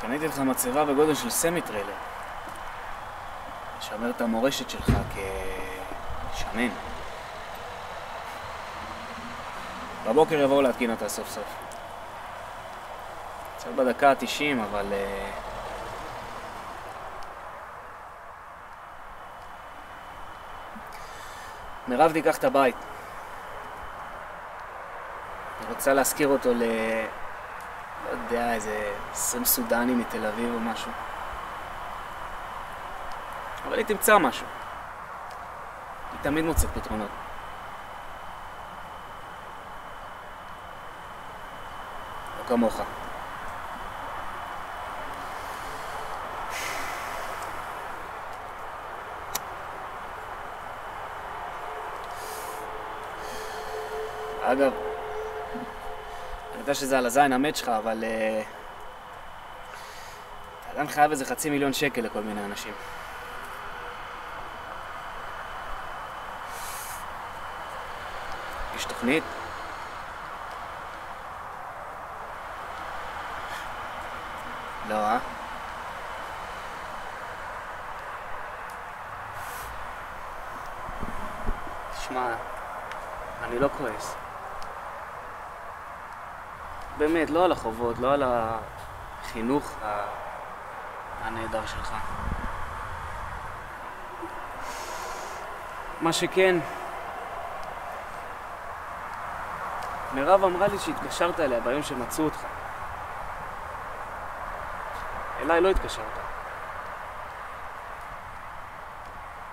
קניתי לך מצבה בגודל של סמי טריילר. לשמר את המורשת שלך כשמן. בבוקר יבואו להתקין אותה סוף סוף. קצת בדקה ה-90, אבל... אה, מירב תיקח את הבית. אני רוצה להשכיר אותו ל... לא יודע, איזה 20 סודנים מתל אביב או משהו. אבל היא תמצא משהו. היא תמיד מוצאת פתרונות. לא כמוך. אגב, אני יודע שזה על הזין המת שלך, אבל... אתה עדיין חייב איזה חצי מיליון שקל לכל מיני אנשים. יש תוכנית? לא, אה? תשמע, אני לא כועס. באמת, לא על החובות, לא על החינוך הנהדר שלך. מה שכן, מירב אמרה לי שהתקשרת אליה ביום שמצאו אותך. אליי לא התקשרת.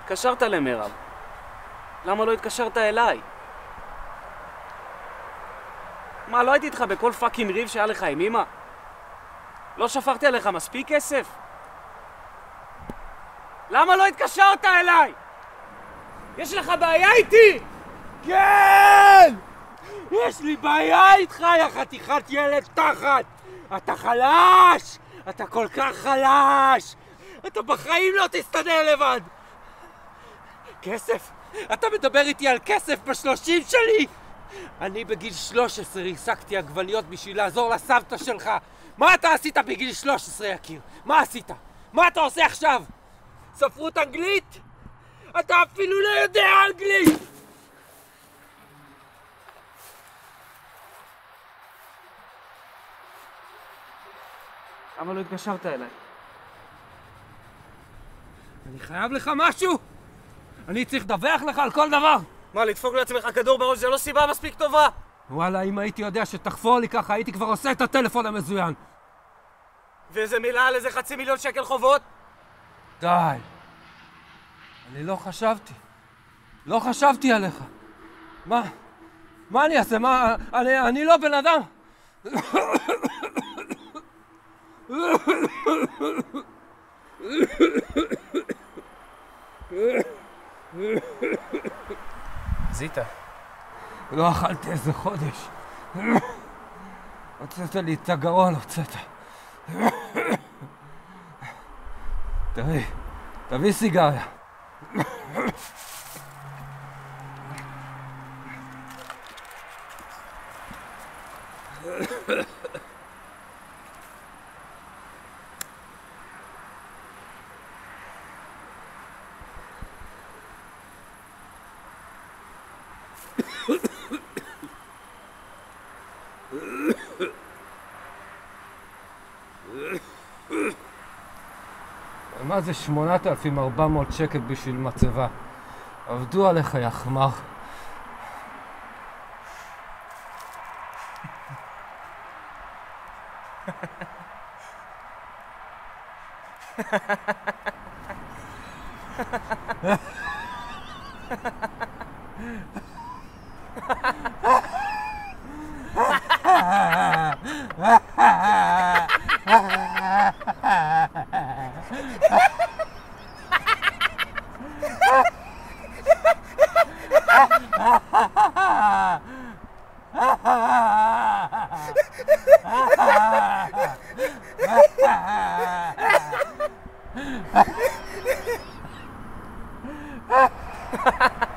התקשרת למירב. למה לא התקשרת אליי? מה, לא הייתי איתך בכל fucking ריב שהיה לך עם אמא? לא שפכתי עליך מספיק כסף? למה לא התקשרת אליי? יש לך בעיה איתי? כן! יש לי בעיה איתך, יא חתיכת ילד תחת! אתה חלש! אתה כל כך חלש! אתה בחיים לא תסתדר לבד! כסף? אתה מדבר איתי על כסף בשלושים שלי? אני בגיל 13 ריסקתי עגבניות בשביל לעזור לסבתא שלך. מה אתה עשית בגיל 13, יקיר? מה עשית? מה אתה עושה עכשיו? ספרות אנגלית? אתה אפילו לא יודע אנגלית! למה לא התקשרת אליי? אני חייב לך משהו? אני צריך לדווח לך על כל דבר! מה, לדפוק לעצמך כדור בראש זה לא סיבה מספיק טובה? וואלה, אם הייתי יודע שתחפור לי ככה, הייתי כבר עושה את הטלפון המזוין. ואיזה מילה על איזה חצי מיליון שקל חובות? די. אני לא חשבתי. לא חשבתי עליך. מה? מה אני אעשה? מה? אני, אני לא בן אדם. זית. לא אכלתי איזה חודש. הוצאת לי את הגרון, הוצאת. תביא, תביא סיגריה. מה זה 8,400 שקל בשביל מצבה? עבדו עליך, יחמר. Ha ha ha!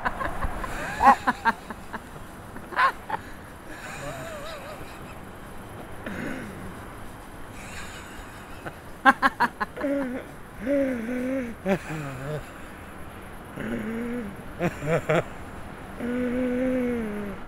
Mm-hmm.